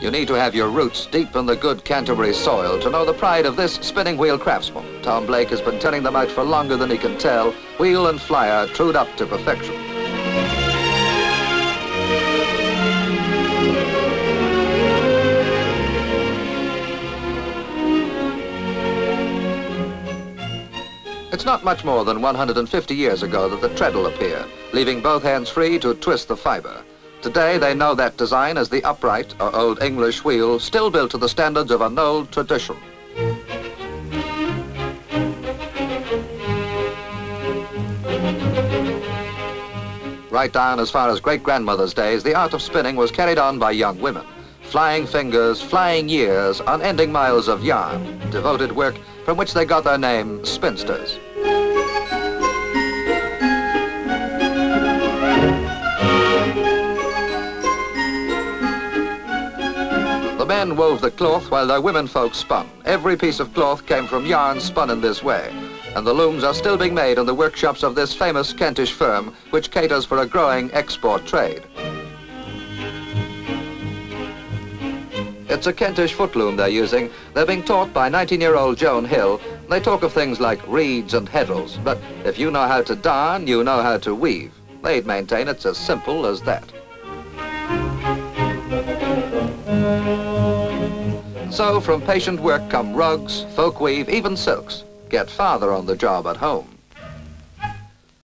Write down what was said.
You need to have your roots deep in the good Canterbury soil to know the pride of this spinning wheel craftsman. Tom Blake has been turning them out for longer than he can tell, wheel and flyer trued up to perfection. It's not much more than 150 years ago that the treadle appeared, leaving both hands free to twist the fibre. Today they know that design as the upright or Old English wheel still built to the standards of an old tradition. Right down as far as great-grandmother's days, the art of spinning was carried on by young women. Flying fingers, flying years, unending miles of yarn, devoted work from which they got their name, spinsters. Men wove the cloth while their women folk spun. Every piece of cloth came from yarn spun in this way, and the looms are still being made in the workshops of this famous Kentish firm, which caters for a growing export trade. It's a Kentish footloom they're using. They're being taught by 19-year-old Joan Hill. They talk of things like reeds and heddles, but if you know how to darn, you know how to weave. They'd maintain it's as simple as that. So from patient work come rugs, folk weave, even silks. Get father on the job at home.